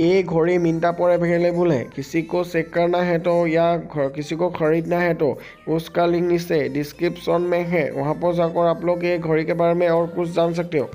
ये घड़ी मिंटा पर अवेलेबल है किसी को चेक करना है तो या किसी को खरीदना है तो उसका लिंक नीचे डिस्क्रिप्शन में है वहाँ पर जाकर आप लोग ये घड़ी के बारे में और कुछ जान सकते हो